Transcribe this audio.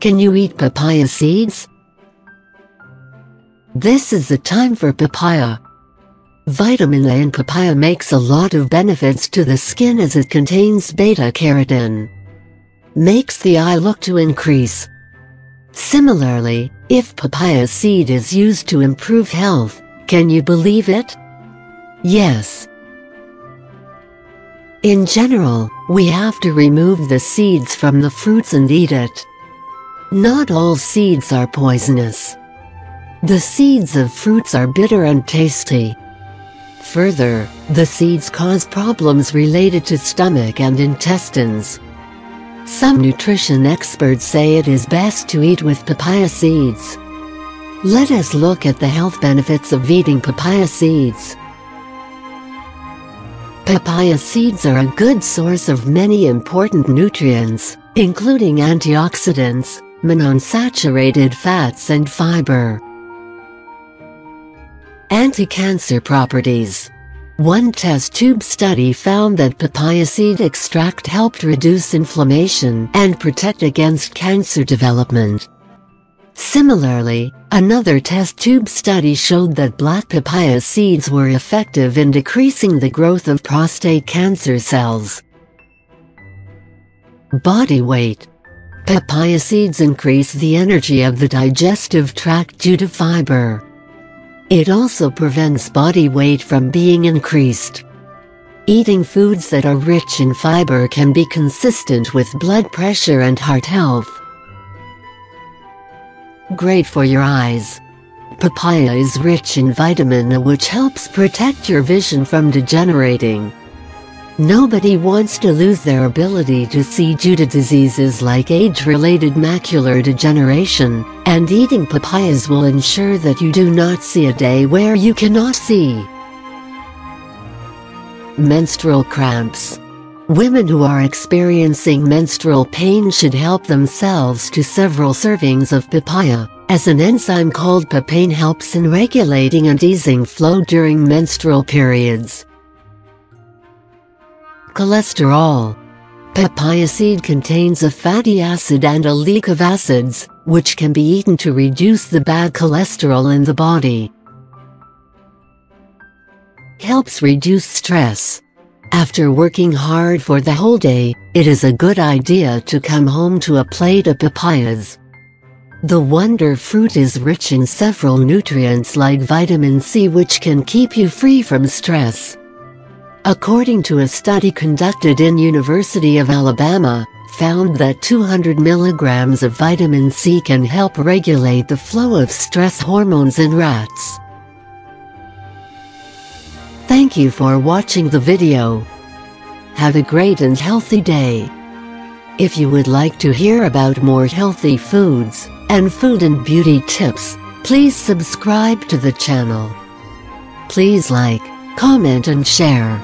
Can you eat papaya seeds? This is the time for papaya. Vitamin A in papaya makes a lot of benefits to the skin as it contains beta-carotene. Makes the eye look to increase. Similarly, if papaya seed is used to improve health, can you believe it? Yes. In general, we have to remove the seeds from the fruits and eat it. Not all seeds are poisonous. The seeds of fruits are bitter and tasty. Further, the seeds cause problems related to stomach and intestines. Some nutrition experts say it is best to eat with papaya seeds. Let us look at the health benefits of eating papaya seeds. Papaya seeds are a good source of many important nutrients, including antioxidants, monounsaturated fats and fiber. Anti-cancer properties one test tube study found that papaya seed extract helped reduce inflammation and protect against cancer development. Similarly, another test tube study showed that black papaya seeds were effective in decreasing the growth of prostate cancer cells. Body weight Papaya seeds increase the energy of the digestive tract due to fiber. It also prevents body weight from being increased. Eating foods that are rich in fiber can be consistent with blood pressure and heart health. Great for your eyes. Papaya is rich in vitamin A which helps protect your vision from degenerating. Nobody wants to lose their ability to see due to diseases like age-related macular degeneration, and eating papayas will ensure that you do not see a day where you cannot see. Menstrual cramps. Women who are experiencing menstrual pain should help themselves to several servings of papaya, as an enzyme called papain helps in regulating and easing flow during menstrual periods. Cholesterol Papaya seed contains a fatty acid and a leak of acids, which can be eaten to reduce the bad cholesterol in the body. Helps reduce stress. After working hard for the whole day, it is a good idea to come home to a plate of papayas. The wonder fruit is rich in several nutrients like vitamin C which can keep you free from stress. According to a study conducted in University of Alabama, found that 200 milligrams of vitamin C can help regulate the flow of stress hormones in rats. Thank you for watching the video. Have a great and healthy day. If you would like to hear about more healthy foods and food and beauty tips, please subscribe to the channel. Please like, comment and share.